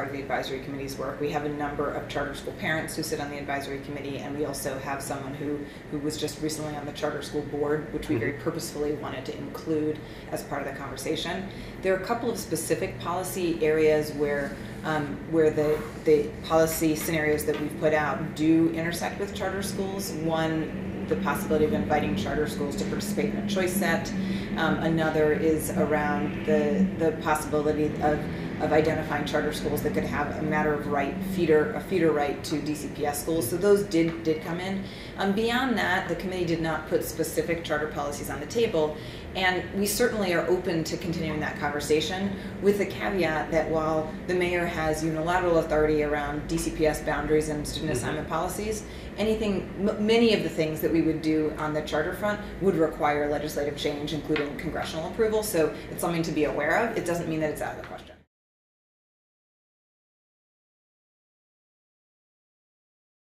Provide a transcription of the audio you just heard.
part of the advisory committee's work. We have a number of charter school parents who sit on the advisory committee, and we also have someone who, who was just recently on the charter school board, which we very purposefully wanted to include as part of the conversation. There are a couple of specific policy areas where um, where the, the policy scenarios that we've put out do intersect with charter schools. One, the possibility of inviting charter schools to participate in a choice set. Um, another is around the, the possibility of, of identifying charter schools that could have a matter of right feeder a feeder right to DCPS schools. So those did did come in. Um, beyond that, the committee did not put specific charter policies on the table. And we certainly are open to continuing that conversation with the caveat that while the mayor has unilateral authority around DCPS boundaries and student assignment policies, anything, m- many of the things that we would do on the charter front would require legislative change, including congressional approval. So it's something to be aware of. It doesn't mean that it's out of the question.